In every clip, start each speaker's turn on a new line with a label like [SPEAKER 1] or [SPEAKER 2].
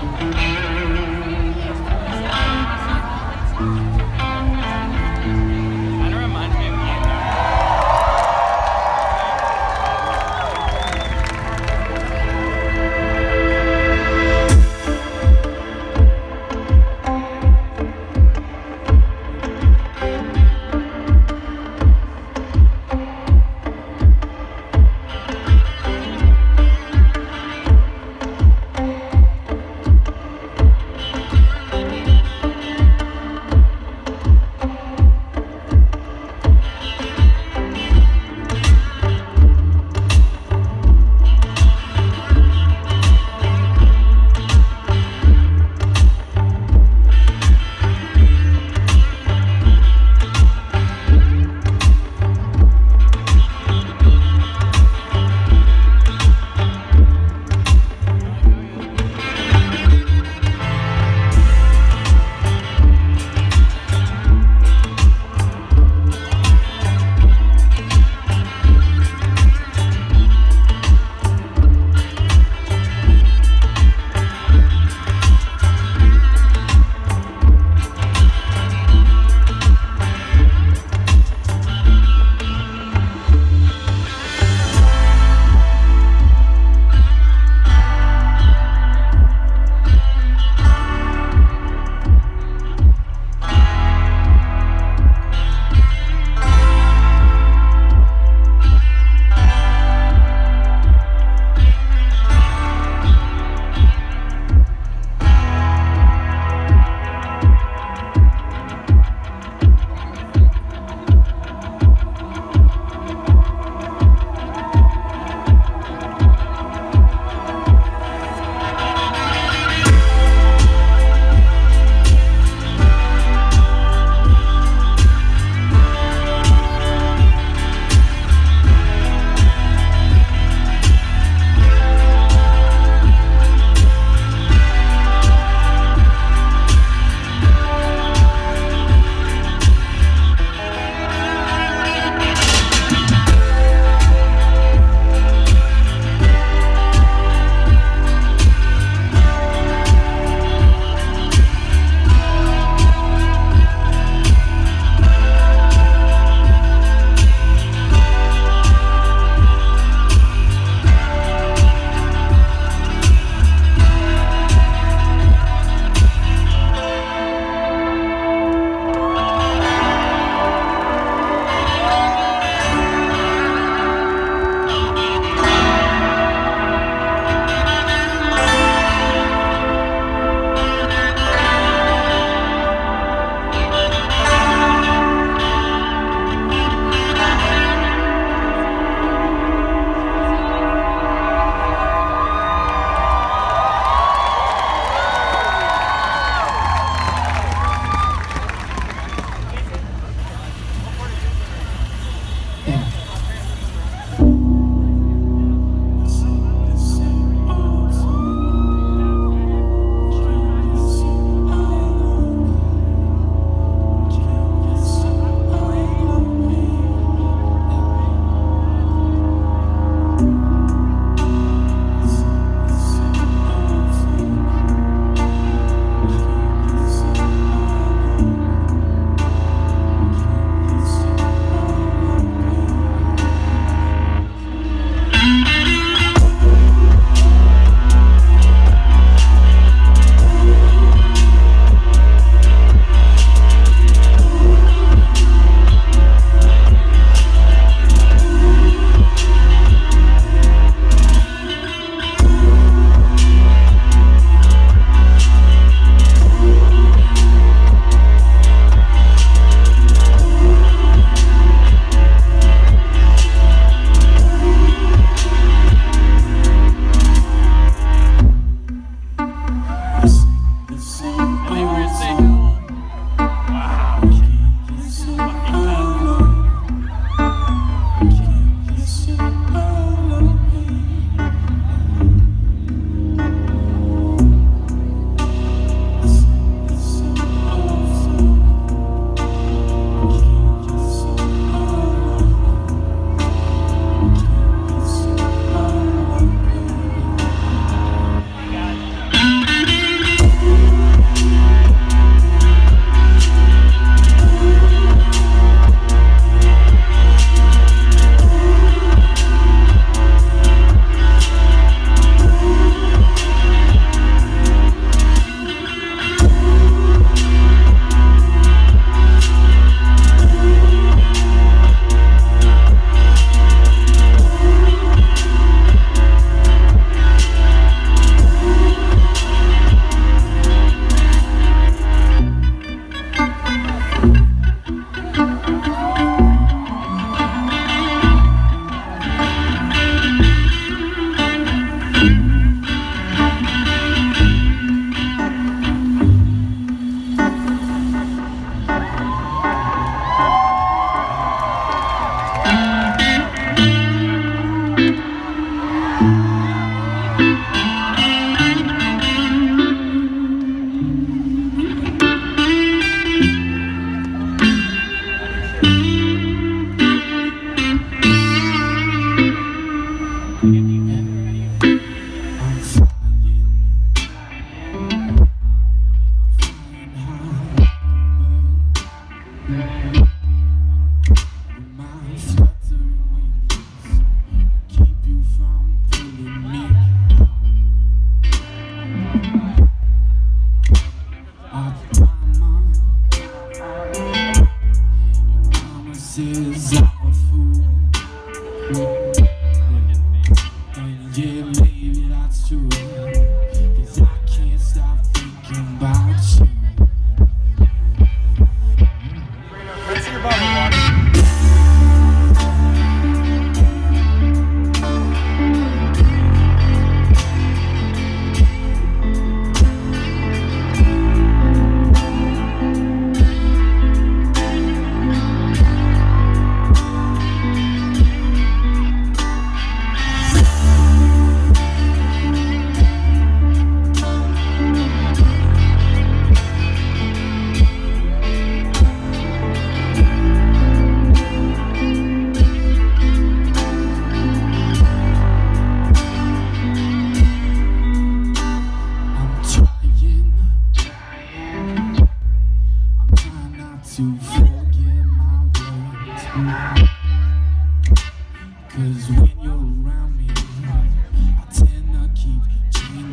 [SPEAKER 1] Kind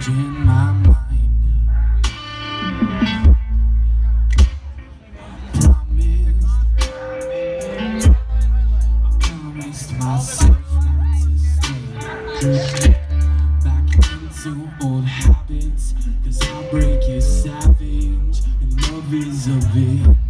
[SPEAKER 1] changing my mind. I promised, I promised myself not to stay. Back into old habits Cause heartbreak is savage And love is a bitch.